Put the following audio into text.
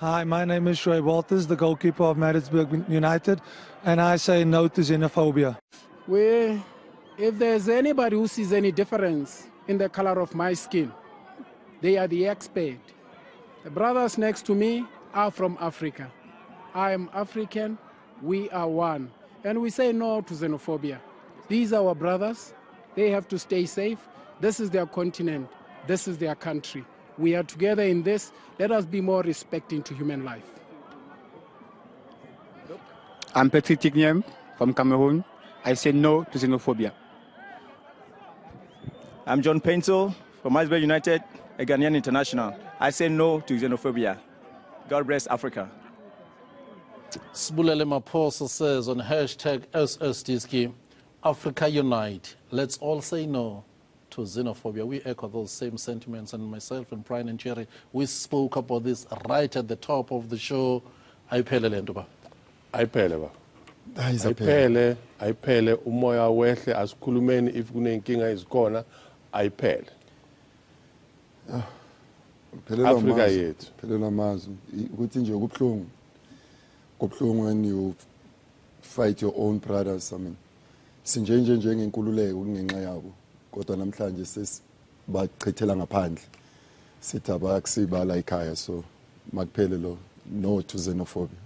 Hi, my name is Shu-Aib Walters, the goalkeeper of Maritzburg United, and I say no to xenophobia. We, if there's anybody who sees any difference in the color of my skin, they are the expert. The brothers next to me are from Africa. I am African, we are one. And we say no to xenophobia. These are our brothers, they have to stay safe. This is their continent, this is their country. We are together in this. Let us be more respecting to human life. I'm Patrick Tignyemb from Cameroon. I say no to xenophobia. I'm John Pantsil from Maritzburg United, a Ghanaian international. I say no to xenophobia. God bless Africa. Sibulele Maphosa says on hashtag SSDiski, Africa Unite. Let's all say no to xenophobia. We echo those same sentiments, and myself and Brian and Jerry, we spoke about this right at the top of the show. Ayiphele le nto ba. ayiphele ba Hayi zaphela. ayiphele ayiphele umoya wehle asikhulumeni if kunenkinga ezikhona ayiphele Phelelwa Africa amazwi. yethu. Phelelwa amazwi. I- Ukuthi nje kubuhlungu. Kubuhlungu when you fight your own brothers. I mean, sinje nje njengenkululeko kungenxa yabo. Kodwa namhlanje sesibachithela ngaphandle. Sithi abakusibala ekhaya so makuphele lo no to xenophobia.